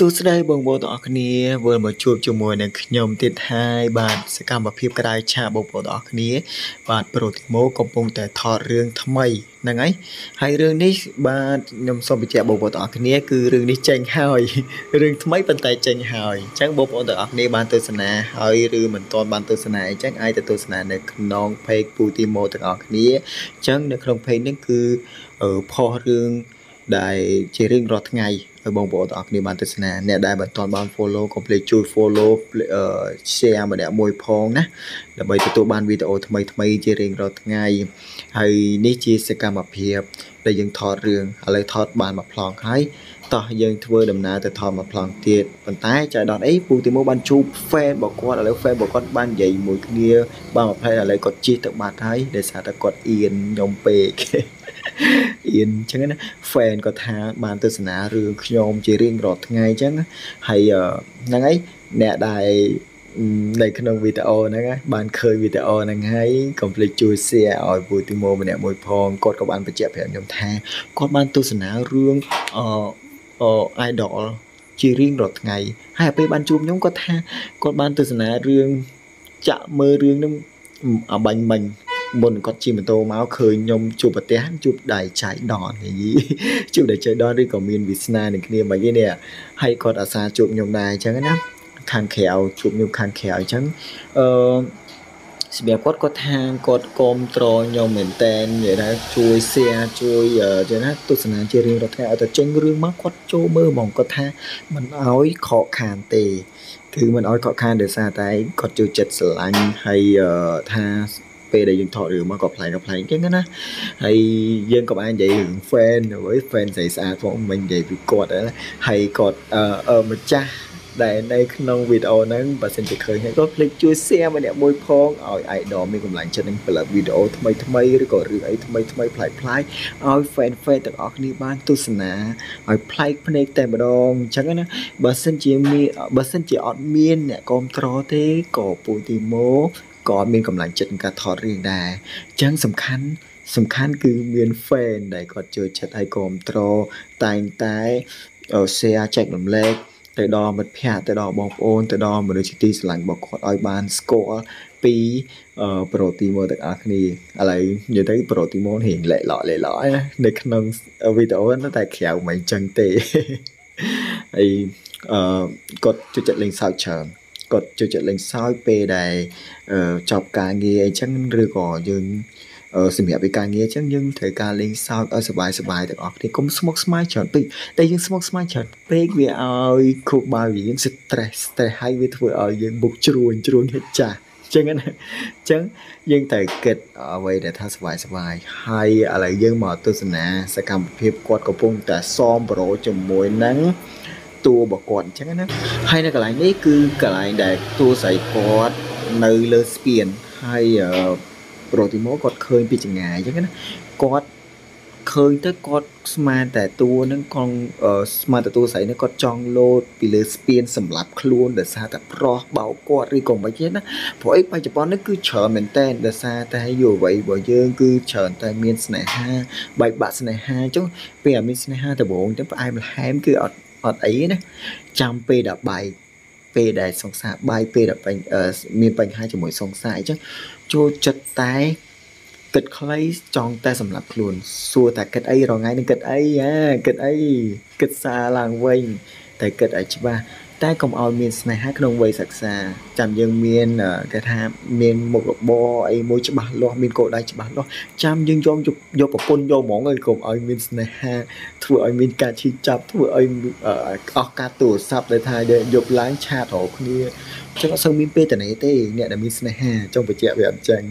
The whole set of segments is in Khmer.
សួស្តីបងប្អូនទាំងអស់គ្នាវិលមកជួបជាមួយនឹងខ្ញុំទៀតហើយបាទសកម្មភាពក្រៅឆាកបងប្អូនទាំងអស់គ្នា បាទប្រូទីម៉ូកំពុងតែថតរឿងថ្មីហ្នឹងហើយហើយរឿងនេះបាទខ្ញុំសូមបញ្ជាក់បងប្អូនទាំងអស់គ្នាគឺរឿងនេះចេញហើយរឿងថ្មីប៉ុន្តែចេញហើយអញ្ចឹងបងប្អូនទាំងអស់គ្នាបានទស្សនាហើយឬមិនទាន់បានទស្សនាអញ្ចឹងអាចទៅទស្សនានៅក្នុង page ពូទីម៉ូទាំងអស់គ្នាអញ្ចឹងនៅក្នុង page នេះគឺផុសរឿង ដែលជារៀងរាល់ថ្ងៃឲ្យបងប្អូនទាំងអស់គ្នាបានទស្សនាអ្នកដែលមិនទាន់បាន follow កុំភ្លេចជួយ follow share ម្នាក់មួយផងណាដើម្បីទទួលបានវីដេអូថ្មីថ្មីជារៀងរាល់ថ្ងៃហើយនេះជាសកម្មភាពដែលយើងថតរឿងឥឡូវថតបានមួយប្លង់ហើយតោះយើងធ្វើដំណើរទៅថតមួយប្លង់ទៀតប៉ុន្តែចៃដន្យអីពូទីម៉ូបានជួប fan របស់គាត់ឥឡូវ fan របស់គាត់បាននិយាយមួយគ្នាបានមួយផ្លែឥឡូវគាត់ជិះទៅបាត់ហើយដោយសារតែគាត់អៀនខ្ញុំពេក អៀនអញ្ចឹងណា fan ក៏ថាបានទស្សនារឿងខ្ញុំជារៀងរាល់ថ្ងៃអញ្ចឹងហើយហ្នឹងហើយអ្នកដែលនៅក្នុងវីដេអូហ្នឹងបានឃើញវីដេអូហ្នឹងហើយកុំភ្លេចជួយ share ឲ្យពូទីម៉ូម្នាក់មួយផងគាត់ក៏បានបញ្ជាក់ប្រាប់ខ្ញុំថាគាត់បានទស្សនារឿងអអ idol ជារៀងរាល់ថ្ងៃហើយពេលបានជួបខ្ញុំគាត់ថាគាត់បានទស្សនារឿងចាក់មើលរឿងហ្នឹងអបាញ់មិញ មុនគាត់ជិះម៉ូតូមកឃើញខ្ញុំជួបប្រទេសជួបដៃចៃដននិយាយជួបដៃចៃដនឬក៏មានវាសនានឹងគ្នាមិនទេនេះហើយគាត់អាសាជួបខ្ញុំដែរអញ្ចឹងណាខាងក្រៅជួបខ្ញុំខាងក្រៅអញ្ចឹងអឺសម្រាប់គាត់គាត់ថាគាត់គ្រប់ត្រខ្ញុំមែនតែននិយាយថាជួយ share ជួយចឹងណាទស្សនាជារៀងរាល់ថ្ងៃឲ្យតែចេញរឿងមកគាត់ចូលមើលហ្មងគាត់ថាមិនឲ្យខកខានទេ គឺមិនឲ្យខកខានដោយសារតែគាត់ចូលចិត្តស្រឡាញ់ហើយថា ពេលដែលយើងថតរឿងមកក៏ប្លែកក៏ប្លែកអញ្ចឹងណាហើយយើងក៏បាននិយាយរឿង fan ហើយ fan ស្រីស្អាតផងមិននិយាយពីគាត់ហើយគាត់អឺម្ចាស់ដែលនៅក្នុងវីដេអូហ្នឹងបើសិនជាឃើញហើយក៏ភ្លេចជួយ share ម្នាក់មួយផងឲ្យ idol មានកម្លាំងចិត្តនឹងផលិតវីដេអូថ្មីថ្មីឬក៏រឿងអីថ្មីថ្មីប្លែកប្លែកឲ្យ fan fan ទាំងអស់គ្នាបានទស្សនាឲ្យប្លែកភ្នែកតែម្ដងអញ្ចឹងណាបើសិនជាមានបើសិនជាអត់មានអ្នកគ្រប់គ្រងទេក៏ពូទីម៉ូ ក៏មានកម្លាំងចិត្តក្នុងការថតរឿងដែរអញ្ចឹងសំខាន់សំខាន់គឺមាន fan ដែលគាត់ចូលចិត្តឲ្យគ្រប់គ្រងតែងតែ share ចែករំលែកទៅដល់មិត្តភ័ក្តិទៅដល់បងប្អូនទៅដល់មនុស្សជាទីស្រឡាញ់របស់គាត់ឲ្យបានស្គាល់ពីប្រូទីម៉ូទាំងអស់គ្នាឥឡូវនិយាយទៅប្រូទីម៉ូរៀងលែកឡកលែកឡកនៅក្នុងវីដេអូតែក្រៅមិនចឹងទេហើយអឺគាត់ចូលចិត្តលេងសើចច្រើន គាត់ចូលចិត្តលេងសើចពេលដែលចប់ការងារអីចឹងឬក៏យើងសម្រាប់ពីការងារអញ្ចឹងយើងត្រូវការលេងសើចឲ្យសบายសบายទាំងអស់គ្នាកុំស្មុគស្មាញច្រើនពេកតែយើងស្មុគស្មាញច្រើនពេកវាឲ្យខួរក្បាលយើង stress stress ហើយវាធ្វើឲ្យយើងបុកជ្រួញជ្រួញហិចចាស់ចឹងណាអញ្ចឹងយើងត្រូវគិតអ្វីដែលថាសบายសบายហើយឥឡូវយើងមកទស្សនាសកម្មភាពគាត់កំពុងតែសមប្រូជាមួយនឹង តួរបស់គាត់អញ្ចឹងណាហើយនៅកន្លែងនេះគឺកន្លែងដែលតួស្រីគាត់នៅលើស្ពានហើយប្រូទីម៉ូគាត់ឃើញពីចងាយអញ្ចឹងណាគាត់ឃើញទៅគាត់ស្មានតែតួនឹងកងស្មានតែតួស្រីនេះគាត់ចង់លោតពីលើស្ពានសម្រាប់ខ្លួនដោយសារតែប្រោះបោកគាត់ឬក៏មិនទេណាព្រោះអីបច្ចុប្បន្ននេះគឺច្រើនមែនតើដោយសារតែយុវវ័យរបស់យើងគឺច្រើនតែមានស្នេហាបែកបាក់ស្នេហាអញ្ចឹងពេលអត់មានស្នេហាដំបូងទៅផ្អែមល្ហែមគឺអត់ អត់អីណាចាំពេលដល់បែកពេលដែលសង្សារបាយពេលដែលមានបញ្ហាជាមួយសង្សារអញ្ចឹងចូលចិត្តតែគិតខ្លីចង់តែសម្រាប់ខ្លួន សួរតែគិតអីរងថ្ងៃនឹងគិតអីហ่าគិតអីគិតសារឡើងវិញតែគិតឲ្យច្បាស់ តែកុំឲ្យមានស្នេហាក្នុងវ័យសិក្សាចាំយើងមានគេថាមានមុខរបរអីមួយច្បាស់លាស់មានគោលដៅច្បាស់លាស់ចាំយើងយកយកប្រពន្ធយកហ្មងហើយកុំឲ្យមានស្នេហាធ្វើឲ្យមានការឈឺចាប់ធ្វើឲ្យអស់ការទូរស័ព្ទដែលថាយកឡើងឆាតរកគ្នាចឹងអត់សូវមានពេលតនេទេអ្នកដែលមានស្នេហាចង់បញ្ជាក់វាអត់ចឹង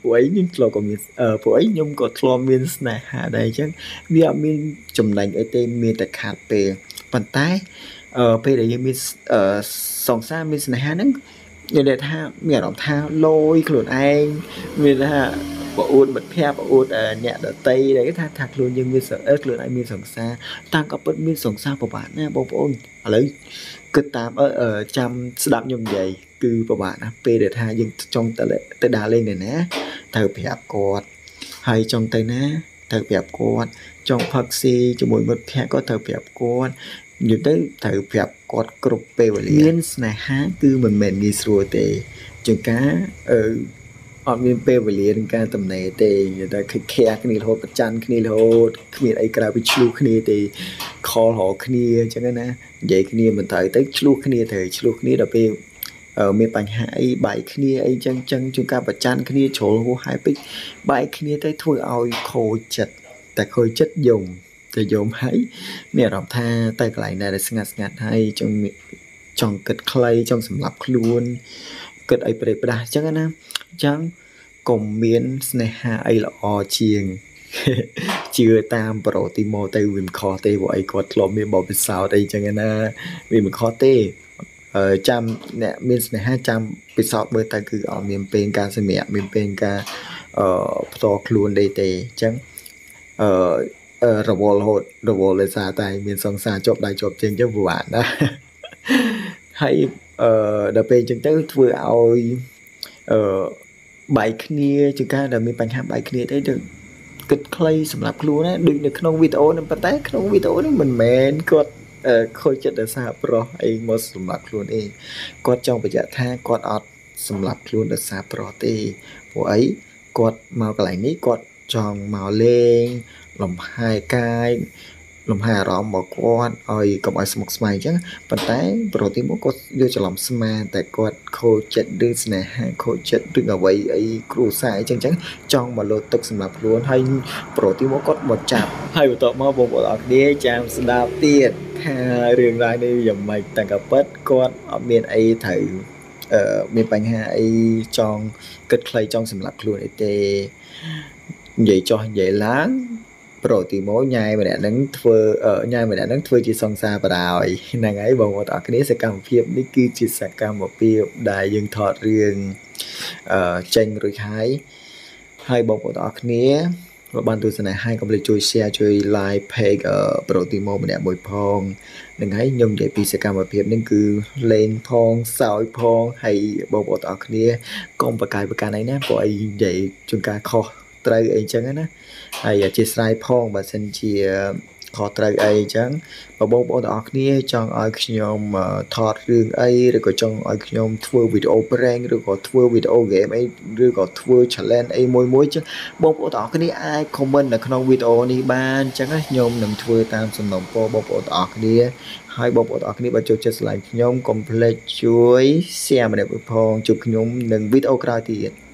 ព្រោះអីខ្ញុំធ្លាប់ក៏មានព្រោះអីខ្ញុំក៏ធ្លាប់មានស្នេហាដែរអញ្ចឹងវាអត់មានចំណេញអីទេមានតែខាតពេលប៉ុន្តែអឺ ពេលដែលយើងមានសង្សារមានស្នេហាហ្នឹងនិយាយថាមានអារម្មណ៍ថាលយខ្លួនឯងមានថាបអួតមិត្តភ័ក្តិបអួតអ្នកដតីដែលគេថាថាខ្លួនយើងមានខ្លួនឯងមានសង្សារតាំងក៏ពិតមានសង្សារប្រហែលណាបងប្អូនឥឡូវគិតតាមចាំស្ដាប់ខ្ញុំនិយាយគឺពិបាកណាស់ពេលដែលថាយើងចង់ទៅទៅដើរលេងនៅណាត្រូវប្រាប់គាត់ហើយចង់ទៅណា ត្រូវប្រាប់គាត់ចង់ផឹកស៊ីជាមួយមិត្តភ័ក្តិក៏ត្រូវប្រាប់គាត់និយាយទៅត្រូវប្រាប់គាត់គ្រប់ពេលវេលាមានស្នេហាគឺមិនមែនងាយស្រួលទេជាងការអឺអត់មានពេលវេលាក្នុងការតំណេទេនិយាយតែខិតខះគ្នារហូតប្រច័នគ្នារហូតគ្មានអីក្រៅពីឆ្លុះគ្នាទេខលរកគ្នាអញ្ចឹងណានិយាយគ្នាមិនត្រូវទៅឆ្លុះគ្នាត្រូវឆ្លុះគ្នាដល់ពេល មានបញ្ហាអីបែកគ្នាអីចឹងចឹងជួនកាលប្រច័នគ្នាជ្រុលហួសហើយពេកបែកគ្នាទៅធ្វើឲ្យខូចចិត្តតែខូចចិត្តយំតែយំហើយមានអារម្មណ៍ថាតែកន្លែងណាដែលស្ងាត់ស្ងាត់ហើយចង់ចង់គិតខ្លីចង់សម្លាប់ខ្លួនគិតអីប្រេះផ្ដាស់អញ្ចឹងណាអញ្ចឹងកុំមានស្នេហាអីល្អជាងជឿតាមប្រូទីម៉ូទៅវាមិនខុសទេព្រោះអីគាត់ធ្លាប់មានបបពិសោធន៍អីចឹងណាវាមិនខុសទេ ចាំអ្នកមានស្នេហាចាំពិសោធន៍មើលទៅគឺអត់មានពេលការសម្រាប់មានពេលការអឺផ្ទាល់ខ្លួនទេទេអញ្ចឹងអឺរវល់រហូតរវល់ដោយសារតែមានសង្សារជាប់ដៃជាប់ជើងចឹងពិបាកណាហើយអឺដល់ពេលអញ្ចឹងទៅធ្វើឲ្យអឺបែកគ្នាជាងការដែលមានបញ្ហាបែកគ្នាទៅទៅគិតខ្លីសម្រាប់ខ្លួនណាដូចនៅក្នុងវីដេអូហ្នឹងប៉ុន្តែក្នុងវីដេអូនេះមិនមែនគាត់ ខូចចិត្តដោយសារប្រុសអីមកសម្រាប់ខ្លួនអីគាត់ចង់បញ្ជាក់ថាគាត់អត់សម្រាប់ខ្លួនដោយសារប្រុសទេព្រោះអីគាត់មកកន្លែងនេះគាត់ចង់មកលេងលំហែកាយ លំហែអារម្មណ៍របស់គាត់ឲ្យកុំឲ្យស្មុគស្មាញអញ្ចឹងប៉ុន្តែប្រទីមកគាត់យកច្រឡំស្មានតែគាត់ខូចចិត្តឬស្នេហាខូចចិត្តឬអ្វីអីគ្រួសារអញ្ចឹងអញ្ចឹងចង់មកលោតទឹកសម្រាប់ខ្លួនហើយប្រទីមកគាត់មកចាប់ហើយបន្ទាប់មកបងប្អូនអរគ្នាចាំស្ដាប់ទៀតថារឿងរ៉ាវនេះយ៉ាងម៉េចតែក៏ពិតគាត់អត់មានអីត្រូវអឺមានបញ្ហាអីចង់គិតខ្លីចង់សម្រាប់ខ្លួនអីទេនិយាយចោះនិយាយឡើង ប្រូទីម៉ូញ៉ែម្នាក់ហ្នឹងធ្វើញ៉ែម្នាក់ហ្នឹងធ្វើជាសង្សារបដ ாய் ហ្នឹងហើយបងប្អូនទាំងអស់គ្នាសកម្មភាពនេះគឺជាសកម្មភាពដែលយើងថតរឿងអឺចេញរួចហើយហើយបងប្អូនទាំងអស់គ្នាបើបានទស្សនាហើយកុំភ្លេចជួយ share ជួយ like page ប្រូទីម៉ូម្នាក់មួយផងនឹងហើយខ្ញុំនិយាយពីសកម្មភាពនេះគឺលេងផងសោយផងហើយបងប្អូនទាំងអស់គ្នាកុំប្រកាយប្រកាន់អីណាព្រោះអីនិយាយជួនកាលខុស ត្រូវអីចឹងណាហើយអធិស្ឋានផងបើសិនជាខុសត្រូវអីចឹងបើបងប្អូនទាំងអស់គ្នាចង់ឲ្យខ្ញុំថតរឿងអីឬក៏ចង់ឲ្យខ្ញុំធ្វើវីដេអូ prank ឬក៏ធ្វើវីដេអូ game អីឬក៏ធ្វើ challenge អីមួយមួយចឹងបងប្អូនទាំងអស់គ្នាអាច comment នៅក្នុងវីដេអូនេះបានចឹងខ្ញុំនឹងធ្វើតាមសំណូមពរបងប្អូនទាំងអស់គ្នាហើយបងប្អូនទាំងអស់គ្នាបើចូលចិត្ត slide ខ្ញុំកុំភ្លេចជួយ share ម្នាក់ផងជួបខ្ញុំនឹងវីដេអូក្រោយទៀត